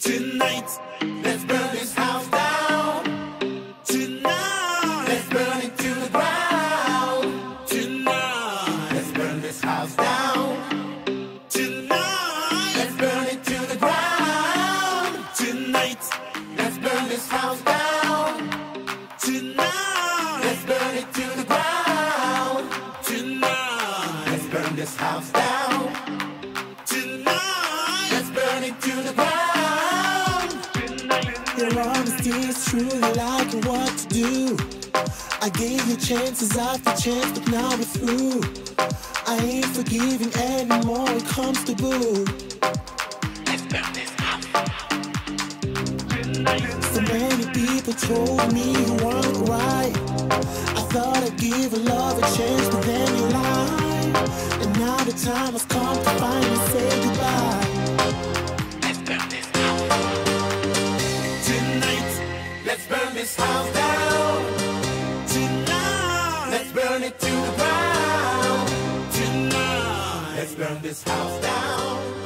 Tonight, let's burn this house down. Tonight, let's burn it to the ground. Tonight, let's burn this house down. Tonight, let's burn it to the ground. Tonight, let's burn this house down. Tonight, let's burn it to the ground. Tonight, let's burn this house down. True, you like what to do. I gave you chances after chance, but now we're through. I ain't forgiving anymore, it comes to boo. So many people told me you weren't right. I thought I'd give a love a chance, but then you lied. And now the time has come to finally say this house down. Tonight, let's burn it to the ground. Tonight, let's burn this house down.